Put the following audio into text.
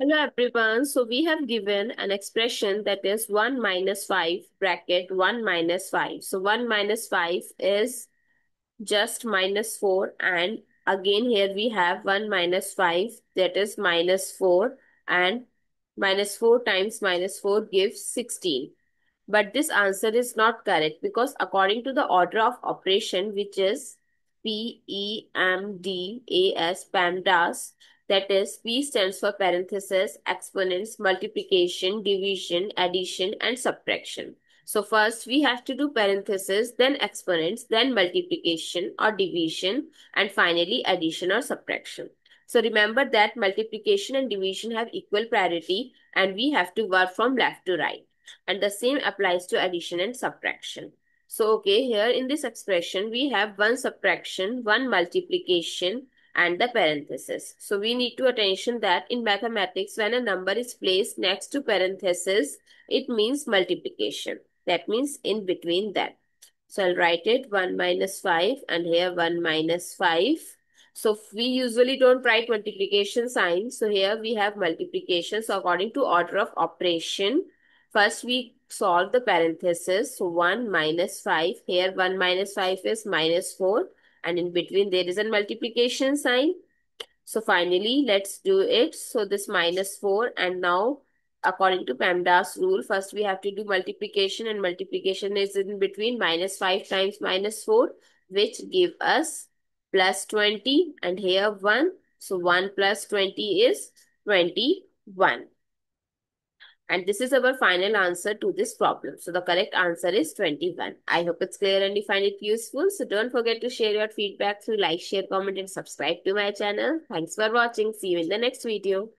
Hello everyone. So we have given an expression that is 1 minus 5 bracket 1 minus 5. So 1 minus 5 is just minus 4 and again here we have 1 minus 5 that is minus 4 and minus 4 times minus 4 gives 16. But this answer is not correct because according to the order of operation which is P E M D A S PEMDAS that is, P stands for parenthesis, exponents, multiplication, division, addition, and subtraction. So first we have to do parenthesis, then exponents, then multiplication or division, and finally addition or subtraction. So remember that multiplication and division have equal priority and we have to work from left to right. And the same applies to addition and subtraction. So okay, here in this expression, we have one subtraction, one multiplication, and the parenthesis. So we need to attention that in mathematics, when a number is placed next to parenthesis, it means multiplication. That means in between that. So I'll write it 1 minus 5 and here 1 minus 5. So we usually don't write multiplication sign. So here we have multiplication. So according to order of operation, first we solve the parenthesis. So 1 minus 5. Here 1 minus 5 is minus 4 and in between there is a multiplication sign. So finally, let's do it. So this minus 4 and now according to PEMDAS rule, first we have to do multiplication and multiplication is in between minus 5 times minus 4 which give us plus 20 and here 1. So 1 plus 20 is 21. And this is our final answer to this problem. So the correct answer is 21. I hope it's clear and you find it useful. So don't forget to share your feedback through like, share, comment and subscribe to my channel. Thanks for watching. See you in the next video.